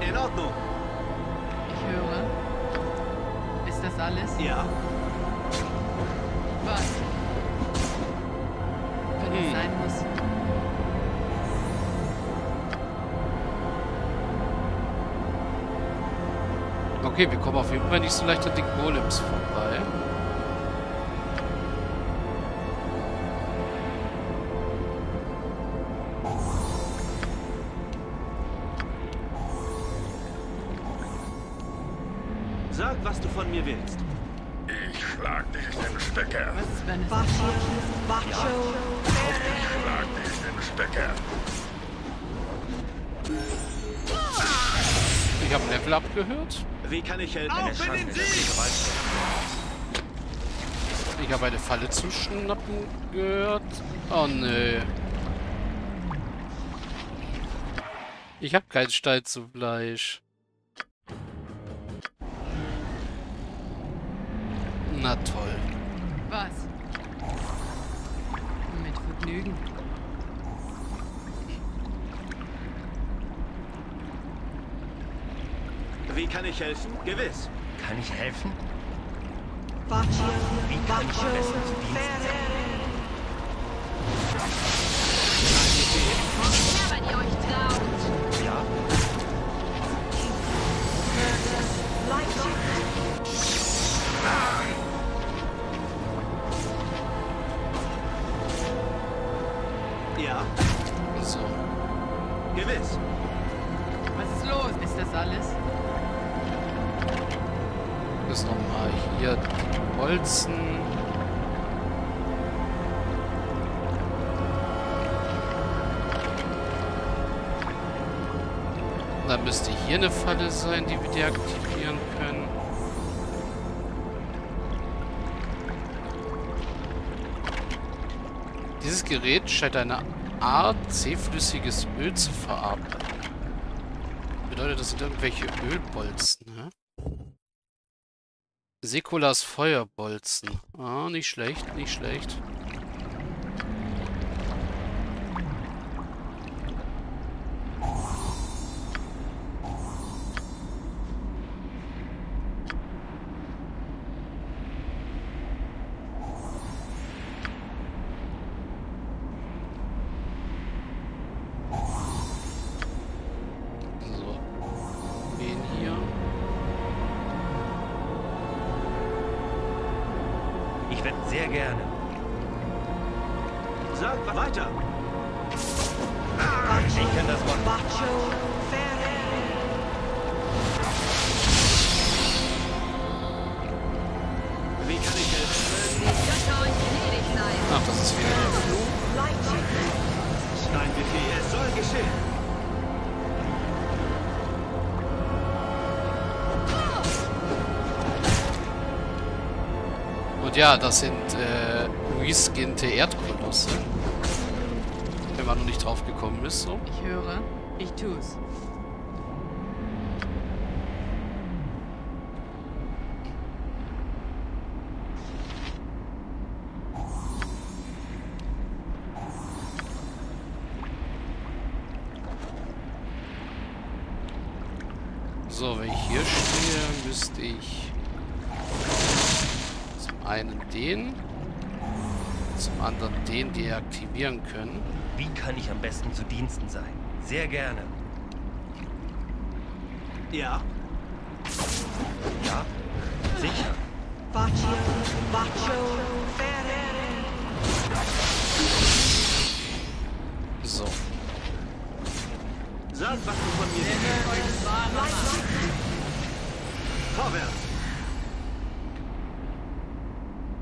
In Ordnung. Ich höre. Ist das alles? Ja. Was? Wenn es Hm. sein muss. Okay, wir kommen auf jeden Fall nicht so leicht an den Golems vorbei. Von mir willst. Ich schlag dich in Stecker. Was ist, wenn es Ich schlag dich in Stecker. Ich habe Level abgehört. Wie kann ich helfen? Schande, dass die Gewalt Ich habe eine Falle zu schnappen gehört. Oh nö. Ich habe keinen Stein zu Fleisch. Na toll. Was? Mit Vergnügen. Wie kann ich helfen? Gewiss. Kann ich helfen? Wie kann ich am besten zu Diensten sein? Ja, wenn ihr euch traut. Ja? Ja. Gewiss. Was ist los? Ist das alles? Das nochmal hier die Bolzen. Dann müsste hier eine Falle sein, die wir deaktivieren können. Dieses Gerät scheint eine Art zähflüssiges Öl zu verarbeiten. Bedeutet, das sind irgendwelche Ölbolzen, ne? Sekulas Feuerbolzen. Ah, nicht schlecht, nicht schlecht. Sehr gerne. Sag weiter. Ich kann das Wort. Wie kann ich helfen? Ach, das ist wieder. Dein Befehl. Es soll geschehen. Ja, das sind äh, reskinnte Erdkolosse. Wenn man noch nicht drauf gekommen ist, so. Ich höre. Ich tu's. So, wenn ich hier stehe, müsste ich einen den, zum anderen den deaktivieren können. Wie kann ich am besten zu Diensten sein? Sehr gerne. Ja. Ja? Sicher. So. Sag, was du von mir willst. Vorwärts.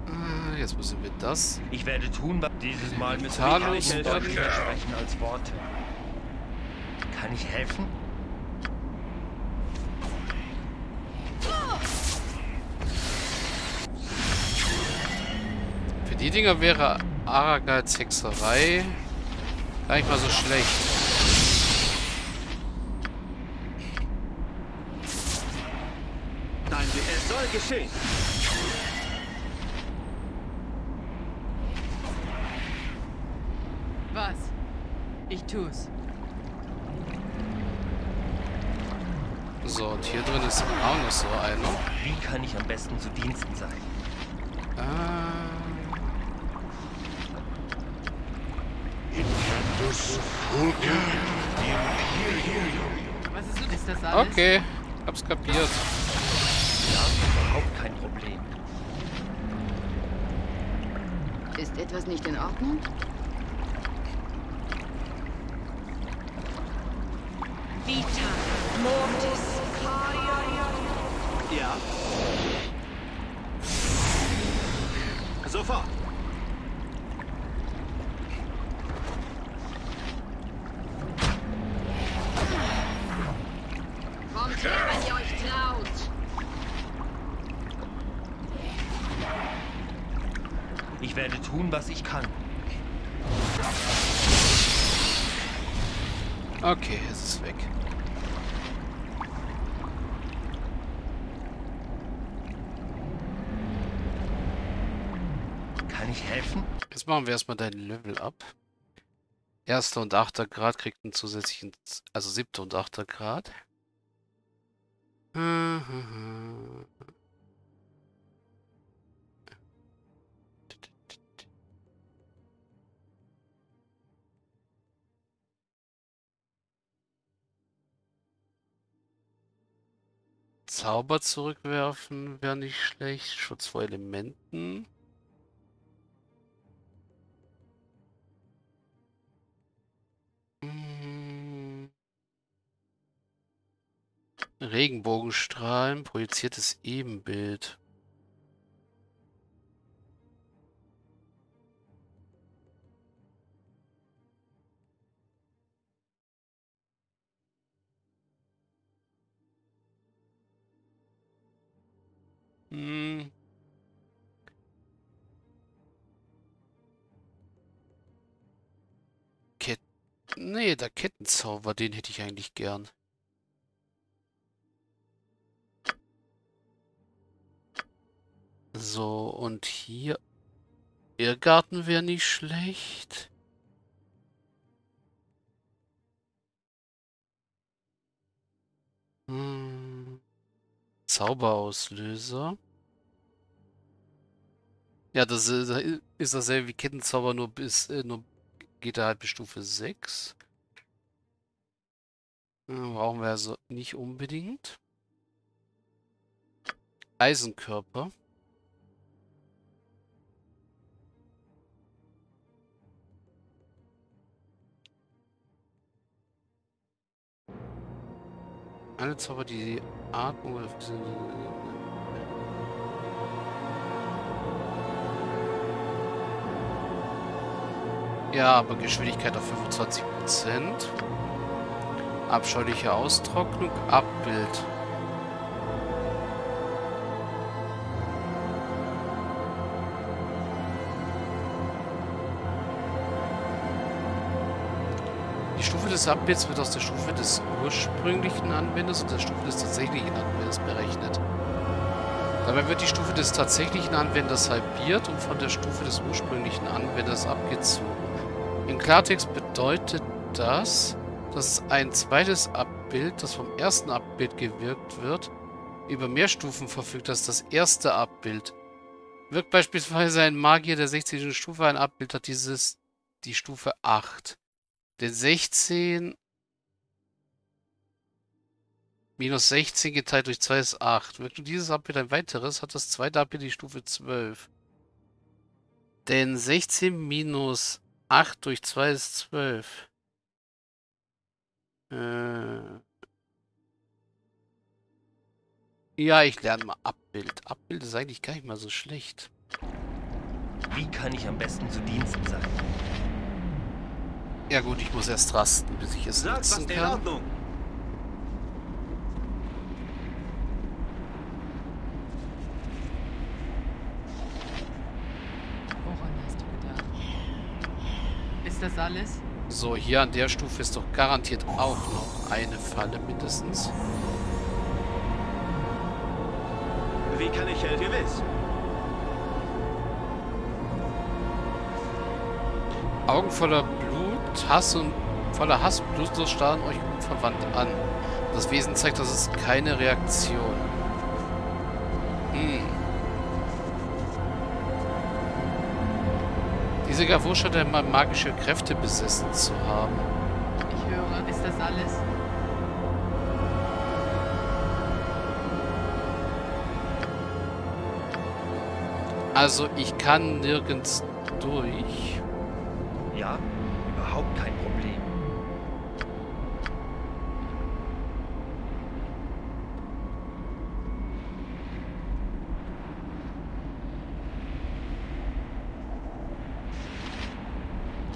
Äh, Jetzt müssen wir das. Ich werde tun, was dieses Mal müssen wir Talos nicht werden. mehr sprechen als Worte. Kann ich helfen? Für die Dinger wäre Aragals Hexerei gar nicht mal so schlecht. Geschehen. Was? Ich tu's. So, und hier drin ist auch noch so einer. Wie kann ich am besten zu Diensten sein? Ah, Was ist los? Ist das alles? okay, hab's kapiert. Ja, überhaupt kein Problem. Ist etwas nicht in Ordnung? Mortis, Ja. Sofort. Kommt her, wenn ihr euch traut. Ich werde tun, was ich kann. Okay, es ist weg. Kann ich helfen? Jetzt machen wir erstmal dein Level ab. Erster und achter Grad kriegt einen zusätzlichen, also siebter und achter Grad. Zauber zurückwerfen wäre nicht schlecht. Schutz vor Elementen. Regenbogenstrahlen, projiziertes Ebenbild. Hm. Nee, der Kettenzauber, den hätte ich eigentlich gern. So, und hier... Irrgarten wäre nicht schlecht. Hm. Zauberauslöser. Ja, das ist, ist dasselbe wie Kettenzauber, nur bis, äh, nur geht er halt bis Stufe 6. Äh, brauchen wir also nicht unbedingt. Eisenkörper. Alle Zauber, die Atmung oder Ja, aber Geschwindigkeit auf 25%. Abscheuliche Austrocknung, Abbild. Die Stufe des Abbilds wird aus der Stufe des ursprünglichen Anwenders und der Stufe des tatsächlichen Anwenders berechnet. Dabei wird die Stufe des tatsächlichen Anwenders halbiert und von der Stufe des ursprünglichen Anwenders abgezogen. Im Klartext bedeutet das, dass ein zweites Abbild, das vom ersten Abbild gewirkt wird, über mehr Stufen verfügt als das erste Abbild. Wirkt beispielsweise ein Magier der 16. Stufe ein Abbild, hat dieses die Stufe 8. Denn 16 minus 16 geteilt durch 2 ist 8. Wirkt nur dieses Abbild ein weiteres, hat das zweite Abbild die Stufe 12. Denn 16 minus 8 durch 2 ist 12. Äh ja, ich lerne mal Abbild. Abbild ist eigentlich gar nicht mal so schlecht. Wie kann ich am besten zu Diensten sein? Ja gut, ich muss erst rasten, bis ich es Sag, nutzen kann. Gedacht? Ist das alles? So, hier an der Stufe ist doch garantiert auch noch eine Falle mindestens. Wie kann ich helfen? Gewiss. Augen voller Blut, Hass und Voller Hass und Blutlos starren euch unverwandt an. Das Wesen zeigt, dass es keine Reaktion. Hm. Diese Gavur scheint einmal magische Kräfte besessen zu haben. Ich höre. Ist das alles? Also ich kann nirgends durch. Ja, überhaupt kein Problem.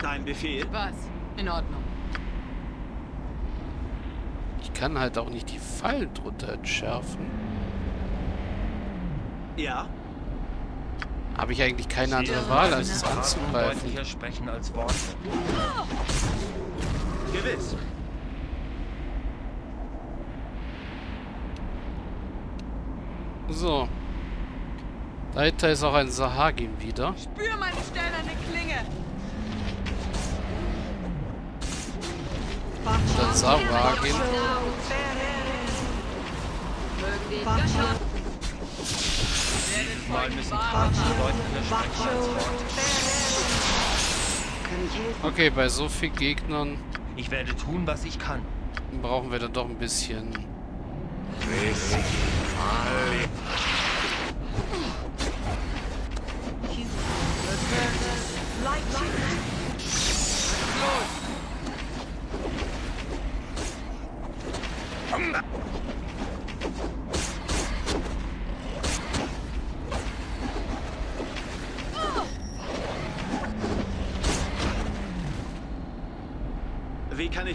Dein Befehl? Was? In Ordnung. Ich kann halt auch nicht die Fallen drunter entschärfen. Ja. Habe ich eigentlich keine andere Wahl, als es anzugreifen. sprechen als Worte. Gewiss. So. Dahinter ist auch ein Sahagin wieder. Spür meine steinerne Klinge. Statt Sahagin. Mal müssen Worte. kann ich helfen. Okay, bei so vielen Gegnern Ich werde tun, was ich kann. brauchen wir dann doch ein bisschen... Wie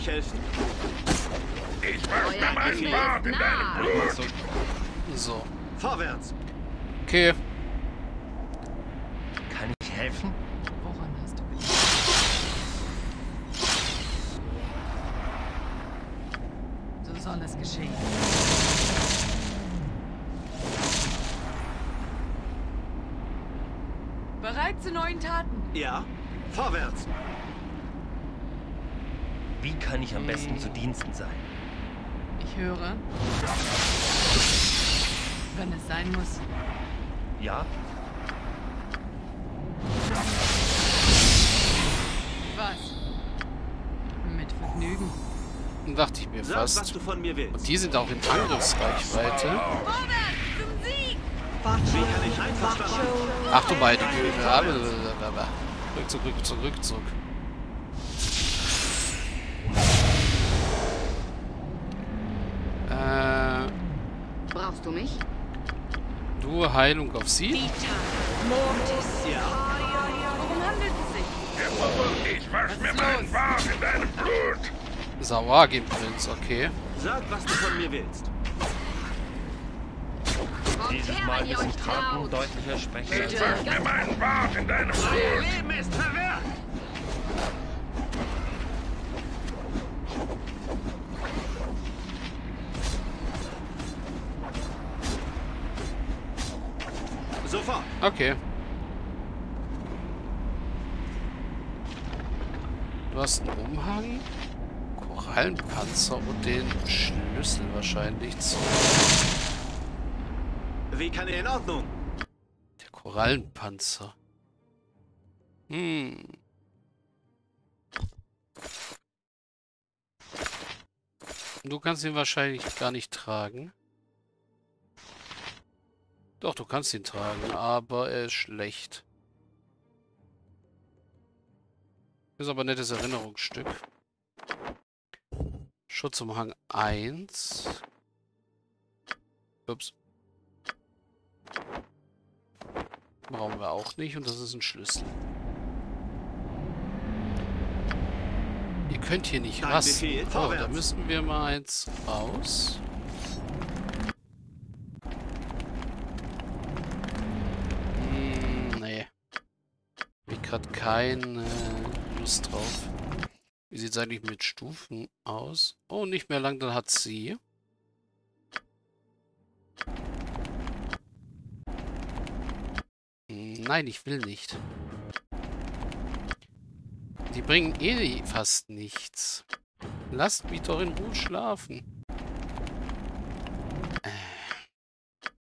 ich helfen? Ich meinen Befehl Bart in ist deinem. Blut. So. Vorwärts. Okay. Kann ich helfen? Woran hast du gedacht? So soll es geschehen. Bereit zu neuen Taten. Ja. Vorwärts. Wie kann ich am besten zu Diensten sein? Ich höre. Wenn es sein muss. Ja? Was? Mit Vergnügen. Dachte ich mir Sag, was fast. du von mir willst. Und die sind auch in Angriffsreichweite. Ach du meine Güte. Ah, blablabla. Rückzug, Rückzug, Rückzug. Äh, Brauchst du mich? Du Heilung auf sie? Vita. Mortis. Ja. Worum handelt es sich? Ich wasch mir meinen Bart in deinem Blut. Sawagin-Prinz, okay. Sag, was du von mir willst. Dieses Mal müssen Taten deutlicher sprechen Bitte. Worte. Mir meinen Bart in deinem Blut. Euer Leben ist verwehrt. Sofort. Okay. Du hast einen Umhang, Korallenpanzer und den Schlüssel wahrscheinlich zu Wie kann ich in Ordnung? der Korallenpanzer. Hm. Du kannst ihn wahrscheinlich gar nicht tragen. Doch, du kannst ihn tragen, aber er ist schlecht. Ist aber ein nettes Erinnerungsstück. Schutzumhang 1. Ups. Brauchen wir auch nicht und das ist ein Schlüssel. Ihr könnt hier nicht rasten. Oh, da müssen wir mal eins raus. Hm, nee. Hab ich gerade keine Lust drauf. Wie sieht es eigentlich mit Stufen aus? Oh, nicht mehr lang, dann hat sie. Nein, ich will nicht. Die bringen eh fast nichts. Lasst mich doch in Ruhe schlafen.